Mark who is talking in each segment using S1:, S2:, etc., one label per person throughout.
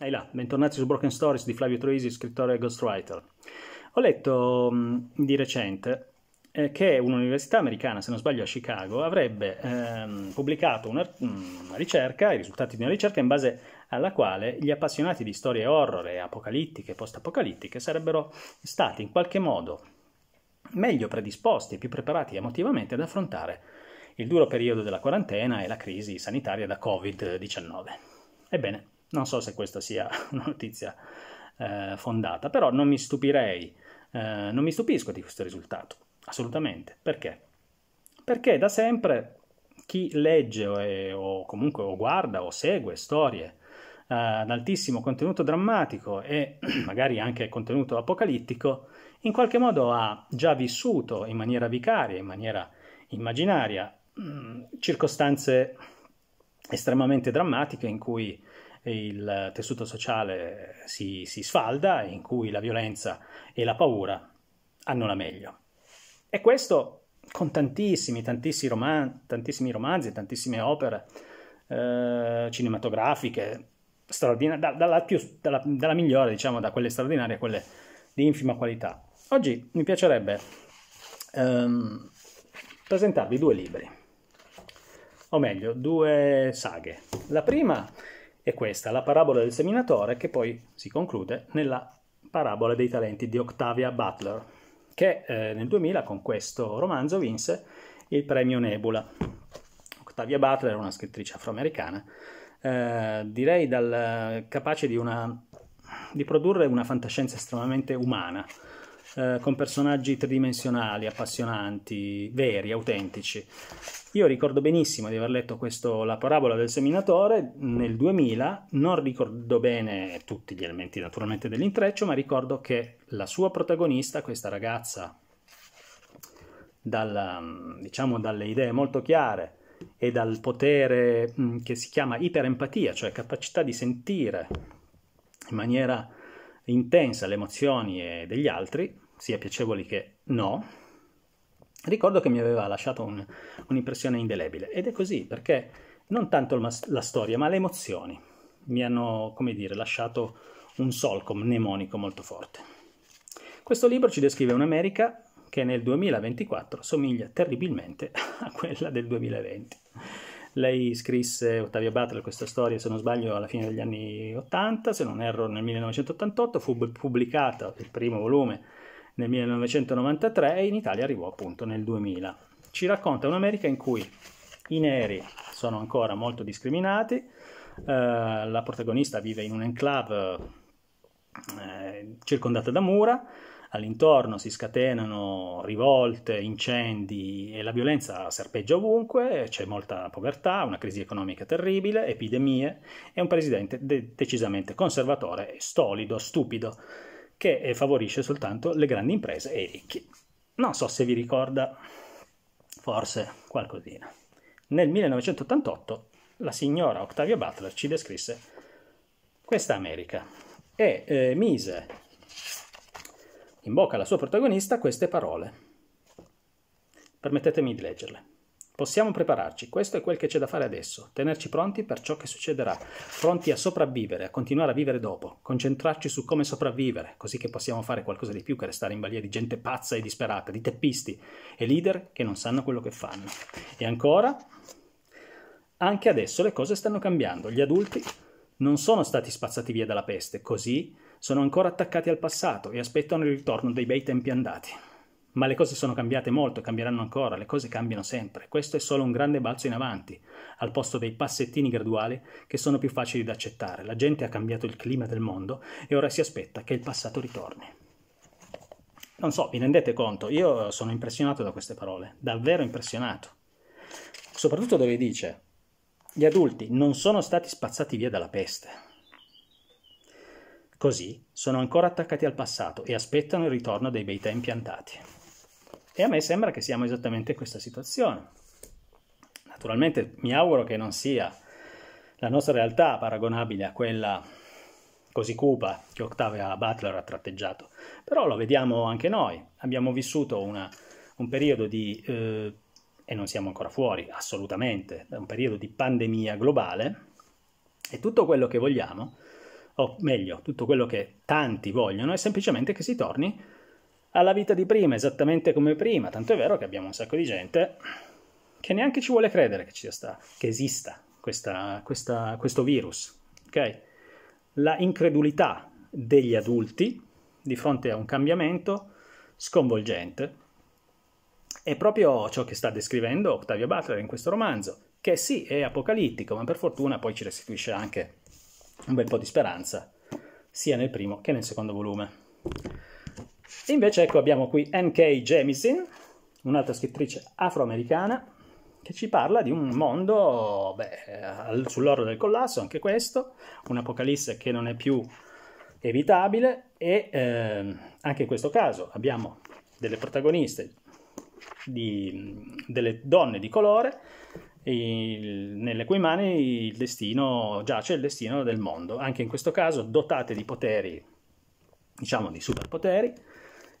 S1: Ehi là, bentornati su Broken Stories di Flavio Troisi, scrittore e ghostwriter. Ho letto mh, di recente eh, che un'università americana, se non sbaglio a Chicago, avrebbe ehm, pubblicato una, una, ricerca, i risultati di una ricerca in base alla quale gli appassionati di storie horror e apocalittiche e post-apocalittiche sarebbero stati in qualche modo meglio predisposti e più preparati emotivamente ad affrontare il duro periodo della quarantena e la crisi sanitaria da Covid-19. Ebbene, non so se questa sia una notizia eh, fondata, però non mi stupirei, eh, non mi stupisco di questo risultato, assolutamente. Perché? Perché da sempre chi legge o, è, o comunque o guarda o segue storie eh, ad altissimo contenuto drammatico e magari anche contenuto apocalittico, in qualche modo ha già vissuto in maniera vicaria, in maniera immaginaria, mh, mm, circostanze estremamente drammatiche in cui il tessuto sociale si, si sfalda, in cui la violenza e la paura hanno la meglio. E questo con tantissimi, tantissimi, roman- tantissimi romanzi, tantissime opere eh, cinematografiche, straordinarie, da, dalla, più, dalla, dalla, migliore, diciamo, da quelle straordinarie a quelle di infima qualità. Oggi mi piacerebbe ehm, presentarvi due libri, o meglio, due saghe. La prima è questa, la parabola del seminatore, che poi si conclude nella parabola dei talenti di Octavia Butler, che eh, nel 2000 con questo romanzo vinse il premio Nebula. Octavia Butler è una scrittrice afroamericana, eh, direi dal, capace di, una, di produrre una fantascienza estremamente umana, eh, con personaggi tridimensionali, appassionanti, veri, autentici. Io ricordo benissimo di aver letto questo, La parabola del seminatore nel 2000, non ricordo bene tutti gli elementi naturalmente dell'intreccio, ma ricordo che la sua protagonista, questa ragazza, dalla, diciamo, dalle idee molto chiare e dal potere mh, che si chiama iperempatia, cioè capacità di sentire in maniera intensa le emozioni degli altri, sia piacevoli che no, ricordo che mi aveva lasciato un, un'impressione indelebile. Ed è così, perché non tanto la storia, ma le emozioni mi hanno, come dire, lasciato un solco mnemonico molto forte. Questo libro ci descrive un'America che nel 2024 somiglia terribilmente a quella del 2020. Lei scrisse, Ottavio Butler, questa storia, se non sbaglio, alla fine degli anni 80, se non erro nel 1988, fu pubblicata il primo volume nel 1993 e in Italia arrivò appunto nel 2000. Ci racconta un'America in cui i neri sono ancora molto discriminati, eh, la protagonista vive in un enclave eh, circondata da mura, all'intorno si scatenano rivolte, incendi e la violenza serpeggia ovunque, c'è molta povertà, una crisi economica terribile, epidemie e un presidente de- decisamente conservatore, stolido, stupido che favorisce soltanto le grandi imprese e i ricchi. Non so se vi ricorda forse qualcosina. Nel 1988 la signora Octavia Butler ci descrisse questa America e eh, mise in bocca alla sua protagonista queste parole. Permettetemi di leggerle. Possiamo prepararci, questo è quel che c'è da fare adesso, tenerci pronti per ciò che succederà, pronti a sopravvivere, a continuare a vivere dopo, concentrarci su come sopravvivere, così che possiamo fare qualcosa di più che restare in balia di gente pazza e disperata, di teppisti e leader che non sanno quello che fanno. E ancora, anche adesso le cose stanno cambiando, gli adulti non sono stati spazzati via dalla peste, così sono ancora attaccati al passato e aspettano il ritorno dei bei tempi andati. Ma le cose sono cambiate molto, cambieranno ancora, le cose cambiano sempre. Questo è solo un grande balzo in avanti, al posto dei passettini graduali che sono più facili da accettare. La gente ha cambiato il clima del mondo e ora si aspetta che il passato ritorni. Non so, vi rendete conto? Io sono impressionato da queste parole, davvero impressionato. Soprattutto dove dice, gli adulti non sono stati spazzati via dalla peste. Così sono ancora attaccati al passato e aspettano il ritorno dei bei tempi andati. E a me sembra che siamo esattamente in questa situazione. Naturalmente mi auguro che non sia la nostra realtà paragonabile a quella così cupa che Octavia Butler ha tratteggiato, però lo vediamo anche noi. Abbiamo vissuto una, un periodo di, eh, e non siamo ancora fuori assolutamente, da un periodo di pandemia globale e tutto quello che vogliamo o meglio, tutto quello che tanti vogliono è semplicemente che si torni alla vita di prima, esattamente come prima, tanto è vero che abbiamo un sacco di gente che neanche ci vuole credere che, ci sta, che esista questa, questa, questo virus. Okay? La incredulità degli adulti di fronte a un cambiamento sconvolgente è proprio ciò che sta descrivendo Octavio Butler in questo romanzo, che sì, è apocalittico, ma per fortuna poi ci restituisce anche un bel po' di speranza, sia nel primo che nel secondo volume. E invece ecco abbiamo qui N.K. Jemisin, un'altra scrittrice afroamericana, che ci parla di un mondo beh, sull'oro del collasso, anche questo, un'apocalisse che non è più evitabile e eh, anche in questo caso abbiamo delle protagoniste, di, delle donne di colore, il, nelle cui mani il destino giace il destino del mondo, anche in questo caso dotate di poteri, diciamo di superpoteri,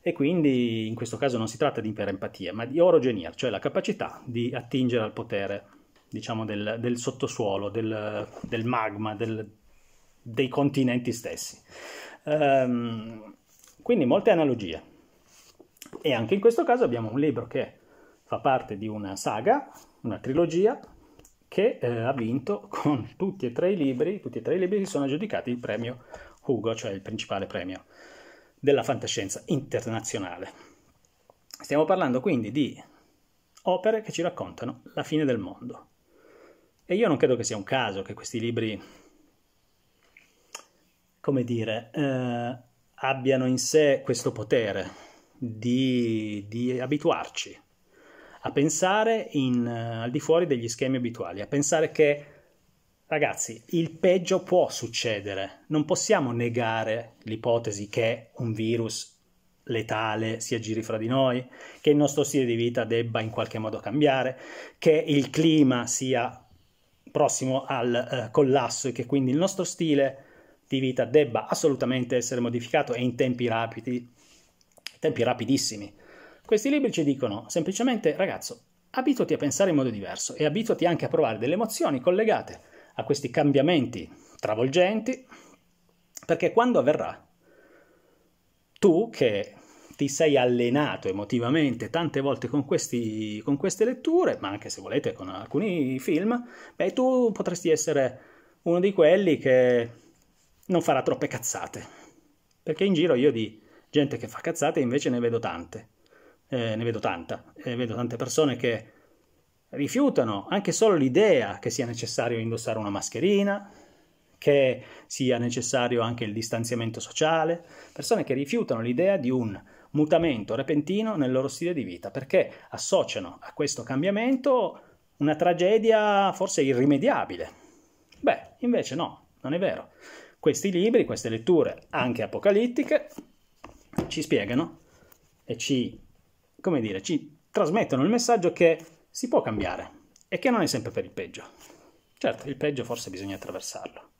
S1: e quindi in questo caso non si tratta di iperempatia, ma di orogenia, cioè la capacità di attingere al potere, diciamo, del, del sottosuolo, del, del magma, del, dei continenti stessi. Um, quindi molte analogie. E anche in questo caso abbiamo un libro che fa parte di una saga, una trilogia, che eh, ha vinto con tutti e tre i libri, tutti e tre i libri che sono aggiudicati il premio Hugo, cioè il principale premio della fantascienza internazionale. Stiamo parlando quindi di opere che ci raccontano la fine del mondo. E io non credo che sia un caso che questi libri, come dire, eh, abbiano in sé questo potere di, di abituarci a pensare in, uh, al di fuori degli schemi abituali, a pensare che Ragazzi, il peggio può succedere, non possiamo negare l'ipotesi che un virus letale si aggiri fra di noi, che il nostro stile di vita debba in qualche modo cambiare, che il clima sia prossimo al eh, collasso e che quindi il nostro stile di vita debba assolutamente essere modificato e in tempi rapidi, tempi rapidissimi. Questi libri ci dicono semplicemente, ragazzo, abituati a pensare in modo diverso e abituati anche a provare delle emozioni collegate a questi cambiamenti travolgenti, perché quando avverrà, tu che ti sei allenato emotivamente tante volte con, questi, con queste letture, ma anche se volete con alcuni film, beh, tu potresti essere uno di quelli che non farà troppe cazzate. Perché in giro io di gente che fa cazzate invece ne vedo tante. Eh, ne vedo tanta. Eh, vedo tante persone che rifiutano anche solo l'idea che sia necessario indossare una mascherina, che sia necessario anche il distanziamento sociale, persone che rifiutano l'idea di un mutamento repentino nel loro stile di vita perché associano a questo cambiamento una tragedia forse irrimediabile. Beh, invece no, non è vero. Questi libri, queste letture, anche apocalittiche, ci spiegano e ci, come dire, ci trasmettono il messaggio che si può cambiare e che non è sempre per il peggio. Certo, il peggio forse bisogna attraversarlo.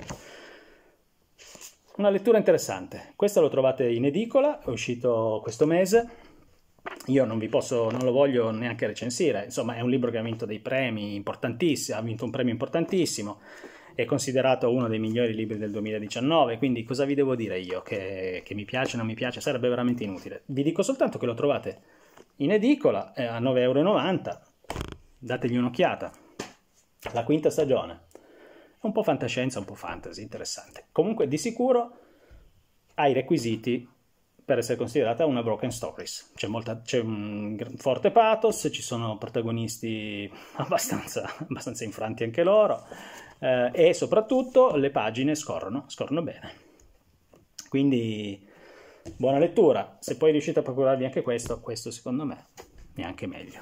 S1: Una lettura interessante. Questo lo trovate in edicola, è uscito questo mese. Io non vi posso, non lo voglio neanche recensire. Insomma, è un libro che ha vinto dei premi importantissimi, ha vinto un premio importantissimo, è considerato uno dei migliori libri del 2019. Quindi, cosa vi devo dire io? Che, che mi piace o non mi piace? Sarebbe veramente inutile. Vi dico soltanto che lo trovate in edicola eh, a 9,90 euro dategli un'occhiata. La quinta stagione. È un po' fantascienza, un po' fantasy, interessante. Comunque di sicuro ha i requisiti per essere considerata una broken stories. C'è, molta, c'è un forte pathos, ci sono protagonisti abbastanza, abbastanza infranti anche loro eh, e soprattutto le pagine scorrono, scorrono bene. Quindi buona lettura. Se poi riuscite a procurarvi anche questo, questo secondo me è anche meglio.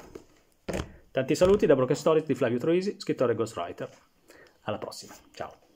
S1: Tanti saluti da Broken Stories di Flavio Troisi, scrittore e ghostwriter. Alla prossima, ciao.